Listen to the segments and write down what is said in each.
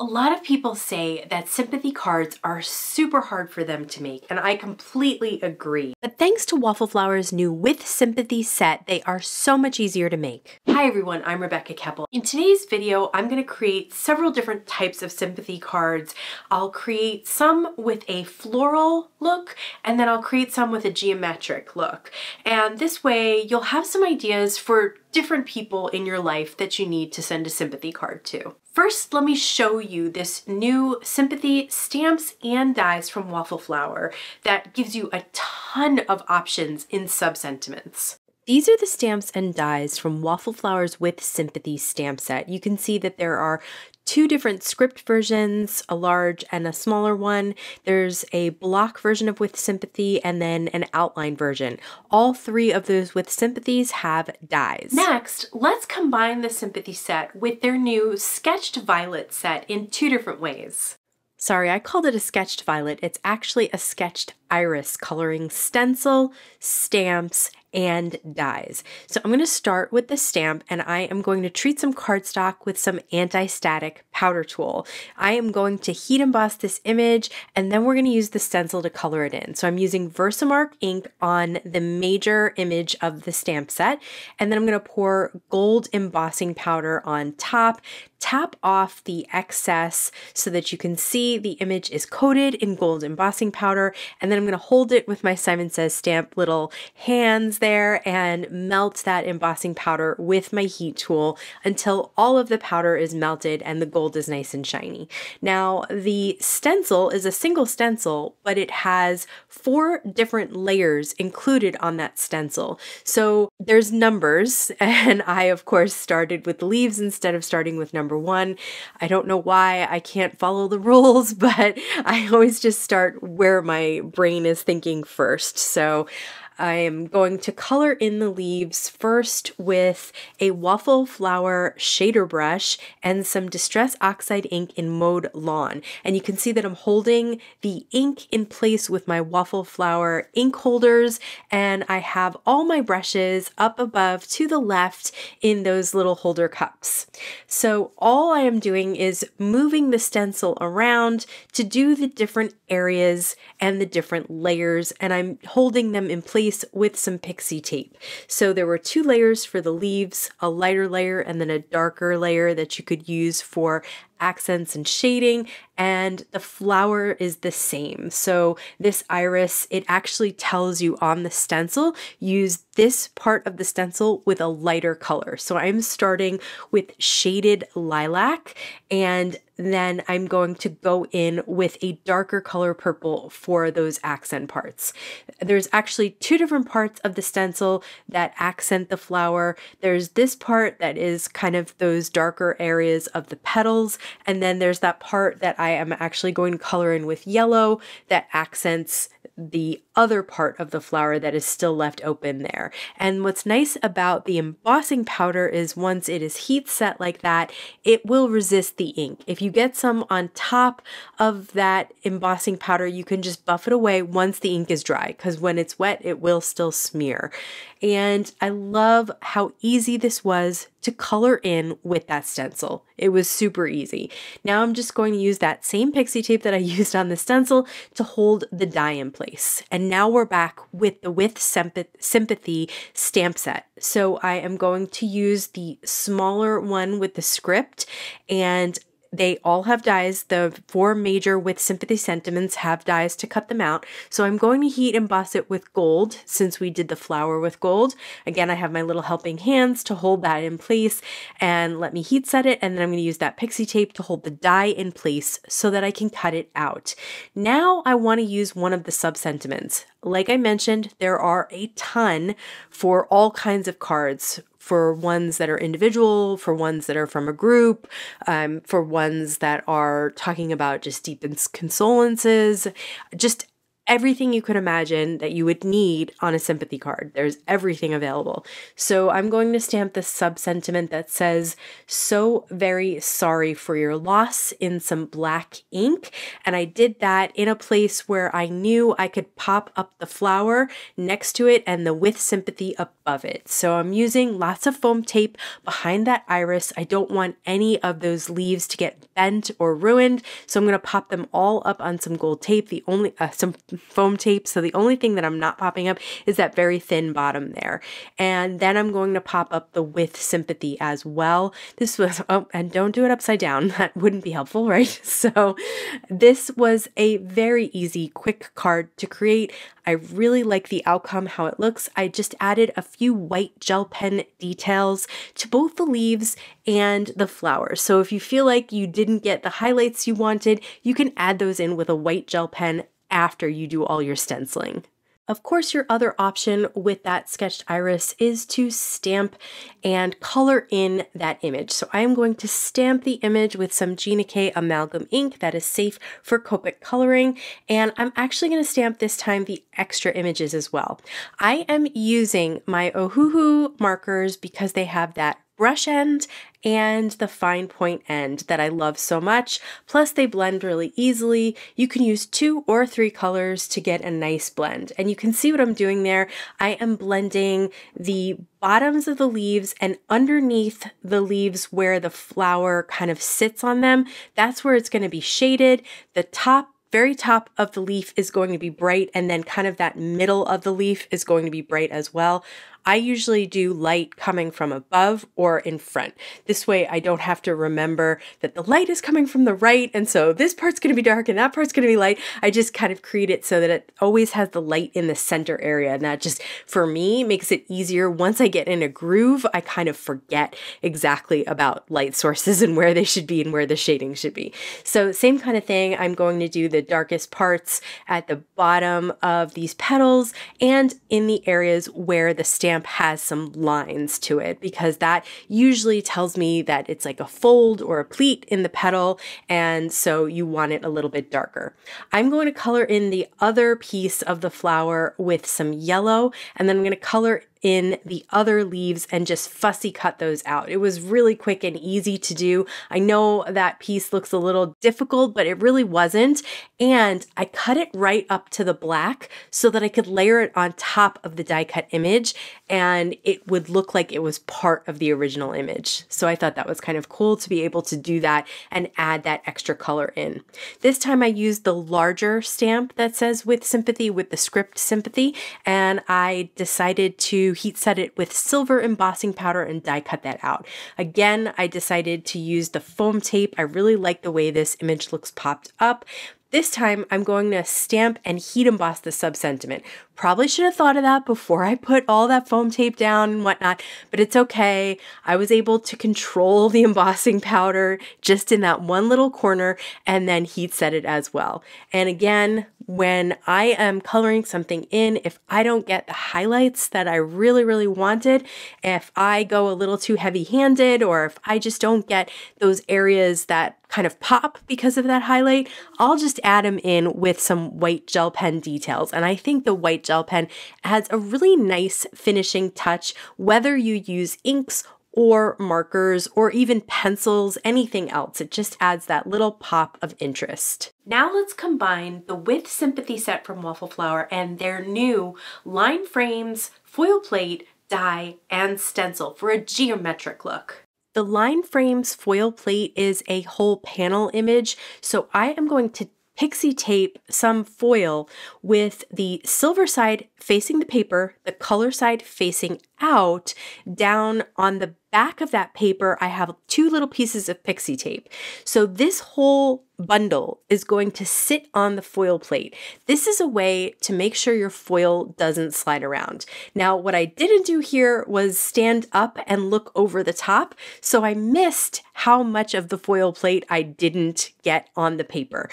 A lot of people say that sympathy cards are super hard for them to make, and I completely agree. But thanks to Waffle Flower's new With Sympathy set, they are so much easier to make. Hi everyone, I'm Rebecca Keppel. In today's video, I'm going to create several different types of sympathy cards. I'll create some with a floral look, and then I'll create some with a geometric look. And this way, you'll have some ideas for different people in your life that you need to send a sympathy card to. First, let me show you this new sympathy stamps and dies from Waffle Flower that gives you a ton of options in sub-sentiments. These are the stamps and dies from Waffle Flowers with Sympathy stamp set. You can see that there are two different script versions, a large and a smaller one. There's a block version of With Sympathy and then an outline version. All three of those With Sympathies have dies. Next, let's combine the Sympathy set with their new Sketched Violet set in two different ways. Sorry, I called it a sketched violet. It's actually a sketched iris coloring stencil, stamps, and dies. So I'm going to start with the stamp and I am going to treat some cardstock with some anti-static powder tool. I am going to heat emboss this image and then we're going to use the stencil to color it in. So I'm using Versamark ink on the major image of the stamp set and then I'm going to pour gold embossing powder on top tap off the excess so that you can see the image is coated in gold embossing powder and then I'm going to hold it with my Simon Says stamp little hands there and melt that embossing powder with my heat tool until all of the powder is melted and the gold is nice and shiny. Now, the stencil is a single stencil, but it has four different layers included on that stencil. So there's numbers, and I, of course, started with leaves instead of starting with number one. I don't know why I can't follow the rules, but I always just start where my brain is thinking first. So I am going to color in the leaves first with a waffle flower shader brush and some Distress Oxide ink in Mowed Lawn. And you can see that I'm holding the ink in place with my waffle flower ink holders and I have all my brushes up above to the left in those little holder cups. So all I am doing is moving the stencil around to do the different areas and the different layers and I'm holding them in place with some pixie tape. So there were two layers for the leaves, a lighter layer and then a darker layer that you could use for accents and shading and the flower is the same. So this iris, it actually tells you on the stencil, use this part of the stencil with a lighter color. So I'm starting with shaded lilac and then I'm going to go in with a darker color purple for those accent parts. There's actually two different parts of the stencil that accent the flower. There's this part that is kind of those darker areas of the petals, and then there's that part that I am actually going to color in with yellow that accents the other part of the flower that is still left open there. And what's nice about the embossing powder is once it is heat set like that, it will resist the ink. If you get some on top of that embossing powder, you can just buff it away once the ink is dry because when it's wet, it will still smear. And I love how easy this was to color in with that stencil. It was super easy. Now I'm just going to use that same pixie tape that I used on the stencil to hold the die in place. And now we're back with the With Sympathy stamp set. So I am going to use the smaller one with the script and they all have dies. The four major with sympathy sentiments have dies to cut them out. So I'm going to heat emboss it with gold since we did the flower with gold. Again, I have my little helping hands to hold that in place and let me heat set it. And then I'm going to use that pixie tape to hold the die in place so that I can cut it out. Now I want to use one of the sub sentiments. Like I mentioned, there are a ton for all kinds of cards for ones that are individual, for ones that are from a group, um, for ones that are talking about just deep consolences, just everything you could imagine that you would need on a sympathy card. There's everything available. So I'm going to stamp the sub sentiment that says, So very sorry for your loss in some black ink. And I did that in a place where I knew I could pop up the flower next to it and the with sympathy above it. So I'm using lots of foam tape behind that iris. I don't want any of those leaves to get bent or ruined. So I'm going to pop them all up on some gold tape. The only, uh, some foam tape. So the only thing that I'm not popping up is that very thin bottom there. And then I'm going to pop up the with sympathy as well. This was, oh, and don't do it upside down. That wouldn't be helpful, right? So this was a very easy, quick card to create. I really like the outcome, how it looks. I just added a few white gel pen details to both the leaves and the flowers. So if you feel like you didn't get the highlights you wanted, you can add those in with a white gel pen after you do all your stenciling. Of course, your other option with that sketched iris is to stamp and color in that image. So I am going to stamp the image with some Gina K amalgam ink that is safe for Copic coloring. And I'm actually going to stamp this time the extra images as well. I am using my Ohuhu markers because they have that brush end and the fine point end that I love so much. Plus they blend really easily. You can use two or three colors to get a nice blend. And you can see what I'm doing there. I am blending the bottoms of the leaves and underneath the leaves where the flower kind of sits on them. That's where it's going to be shaded. The top very top of the leaf is going to be bright and then kind of that middle of the leaf is going to be bright as well. I usually do light coming from above or in front. This way I don't have to remember that the light is coming from the right and so this part's going to be dark and that part's going to be light. I just kind of create it so that it always has the light in the center area and that just for me makes it easier. Once I get in a groove, I kind of forget exactly about light sources and where they should be and where the shading should be. So same kind of thing. I'm going to do the darkest parts at the bottom of these petals and in the areas where the stamp stamp has some lines to it because that usually tells me that it's like a fold or a pleat in the petal and so you want it a little bit darker. I'm going to color in the other piece of the flower with some yellow and then I'm going to color in the other leaves and just fussy cut those out. It was really quick and easy to do. I know that piece looks a little difficult, but it really wasn't. And I cut it right up to the black so that I could layer it on top of the die cut image and it would look like it was part of the original image. So I thought that was kind of cool to be able to do that and add that extra color in. This time I used the larger stamp that says with sympathy with the script sympathy and I decided to heat set it with silver embossing powder and die cut that out. Again, I decided to use the foam tape. I really like the way this image looks popped up. This time I'm going to stamp and heat emboss the sub sentiment. Probably should have thought of that before I put all that foam tape down and whatnot, but it's okay. I was able to control the embossing powder just in that one little corner and then heat set it as well. And again, when I am coloring something in, if I don't get the highlights that I really, really wanted, if I go a little too heavy handed, or if I just don't get those areas that kind of pop because of that highlight, I'll just add them in with some white gel pen details. And I think the white gel pen adds a really nice finishing touch, whether you use inks or markers or even pencils, anything else. It just adds that little pop of interest. Now let's combine the With Sympathy set from Waffle Flower and their new line frames, foil plate, die, and stencil for a geometric look. The line frames foil plate is a whole panel image, so I am going to pixie tape some foil with the silver side facing the paper, the color side facing out. Down on the back of that paper, I have two little pieces of pixie tape. So this whole bundle is going to sit on the foil plate. This is a way to make sure your foil doesn't slide around. Now, what I didn't do here was stand up and look over the top, so I missed how much of the foil plate I didn't get on the paper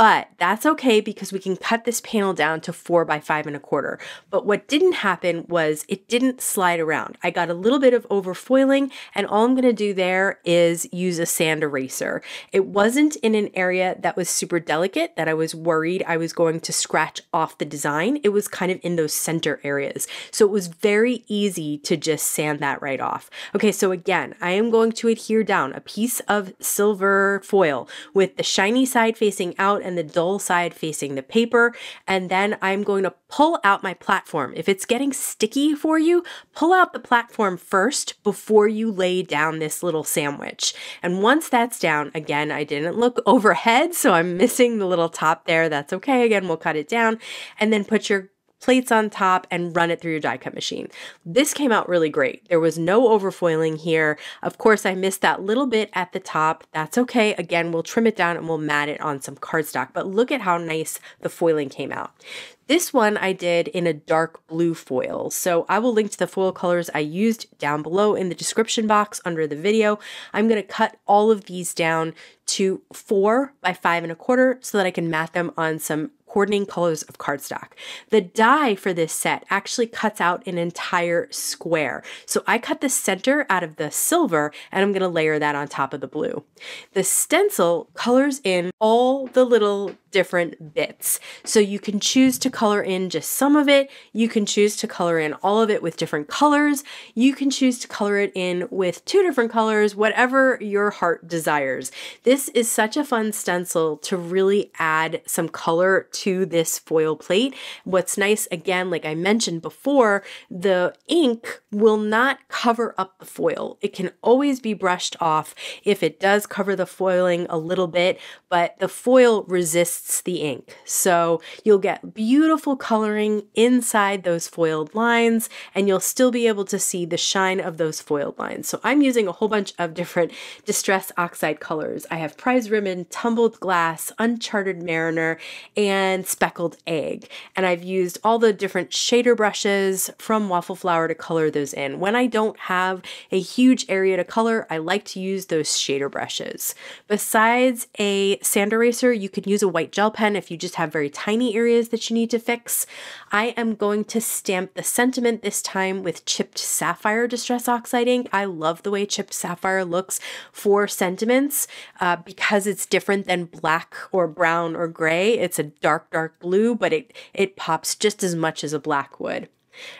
but that's okay because we can cut this panel down to four by five and a quarter. But what didn't happen was it didn't slide around. I got a little bit of overfoiling and all I'm gonna do there is use a sand eraser. It wasn't in an area that was super delicate that I was worried I was going to scratch off the design. It was kind of in those center areas. So it was very easy to just sand that right off. Okay, so again, I am going to adhere down a piece of silver foil with the shiny side facing out and the dull side facing the paper. And then I'm going to pull out my platform. If it's getting sticky for you, pull out the platform first before you lay down this little sandwich. And once that's down, again, I didn't look overhead, so I'm missing the little top there. That's okay. Again, we'll cut it down and then put your plates on top and run it through your die cut machine. This came out really great. There was no overfoiling here. Of course, I missed that little bit at the top. That's okay. Again, we'll trim it down and we'll mat it on some cardstock, but look at how nice the foiling came out. This one I did in a dark blue foil. So I will link to the foil colors I used down below in the description box under the video. I'm going to cut all of these down to four by five and a quarter so that I can mat them on some coordinating colors of cardstock. The die for this set actually cuts out an entire square. So I cut the center out of the silver and I'm going to layer that on top of the blue. The stencil colors in all the little different bits. So you can choose to color in just some of it. You can choose to color in all of it with different colors. You can choose to color it in with two different colors, whatever your heart desires. This is such a fun stencil to really add some color to this foil plate. What's nice, again, like I mentioned before, the ink will not cover up the foil. It can always be brushed off if it does cover the foiling a little bit, but the foil resists resists the ink. So you'll get beautiful coloring inside those foiled lines and you'll still be able to see the shine of those foiled lines. So I'm using a whole bunch of different Distress Oxide colors. I have Prize Ribbon, Tumbled Glass, Uncharted Mariner, and Speckled Egg. And I've used all the different shader brushes from Waffle Flower to color those in. When I don't have a huge area to color, I like to use those shader brushes. Besides a sand eraser, you can use a white white gel pen if you just have very tiny areas that you need to fix. I am going to stamp the sentiment this time with chipped sapphire distress oxide ink. I love the way chipped sapphire looks for sentiments uh, because it's different than black or brown or gray. It's a dark, dark blue, but it, it pops just as much as a black would.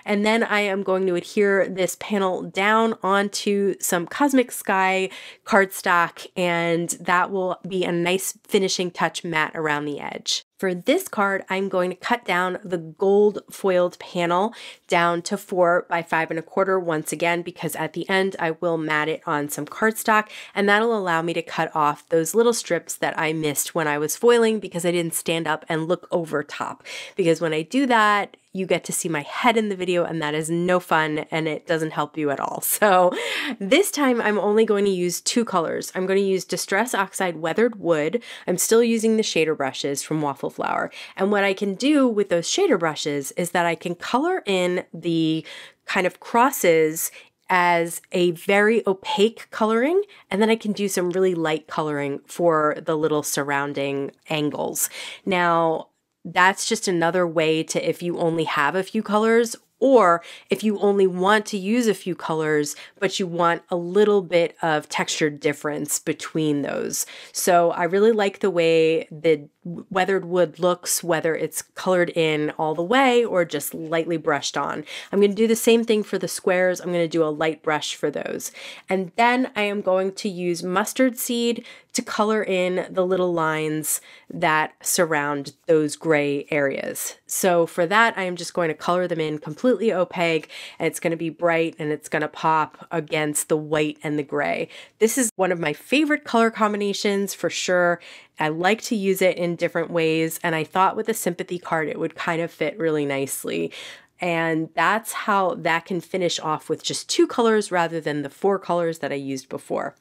And then I am going to adhere this panel down onto some Cosmic Sky cardstock and that will be a nice finishing touch mat around the edge. For this card, I'm going to cut down the gold foiled panel down to four by five and a quarter once again, because at the end I will mat it on some cardstock and that'll allow me to cut off those little strips that I missed when I was foiling because I didn't stand up and look over top. Because when I do that, you get to see my head in the video and that is no fun and it doesn't help you at all. So this time I'm only going to use two colors. I'm going to use Distress Oxide Weathered Wood. I'm still using the shader brushes from Waffle Flower. And what I can do with those shader brushes is that I can color in the kind of crosses as a very opaque coloring, and then I can do some really light coloring for the little surrounding angles. Now, that's just another way to, if you only have a few colors or if you only want to use a few colors, but you want a little bit of texture difference between those. So I really like the way the weathered wood looks, whether it's colored in all the way or just lightly brushed on. I'm going to do the same thing for the squares. I'm going to do a light brush for those. And then I am going to use mustard seed to color in the little lines that surround those gray areas. So for that, I am just going to color them in completely opaque and it's going to be bright and it's going to pop against the white and the gray. This is one of my favorite color combinations for sure. I like to use it in different ways, and I thought with a sympathy card it would kind of fit really nicely. And that's how that can finish off with just two colors rather than the four colors that I used before.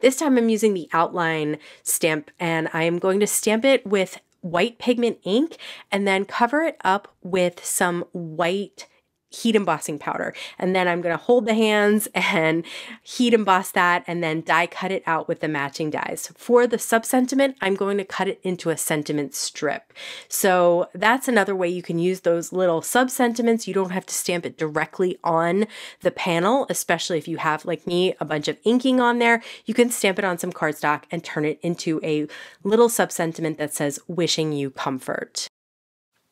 This time I'm using the outline stamp and I am going to stamp it with white pigment ink and then cover it up with some white heat embossing powder. And then I'm going to hold the hands and heat emboss that and then die cut it out with the matching dies. For the sub sentiment, I'm going to cut it into a sentiment strip. So that's another way you can use those little sub sentiments. You don't have to stamp it directly on the panel, especially if you have, like me, a bunch of inking on there. You can stamp it on some cardstock and turn it into a little sub sentiment that says, wishing you comfort.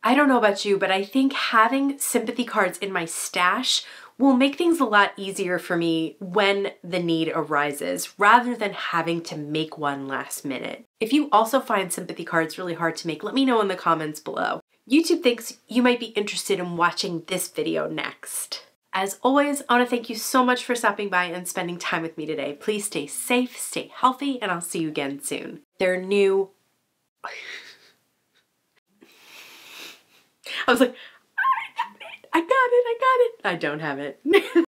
I don't know about you, but I think having sympathy cards in my stash will make things a lot easier for me when the need arises rather than having to make one last minute. If you also find sympathy cards really hard to make, let me know in the comments below. YouTube thinks you might be interested in watching this video next. As always, I want to thank you so much for stopping by and spending time with me today. Please stay safe, stay healthy, and I'll see you again soon. They're new. I was like, I got it, I got it, I don't have it.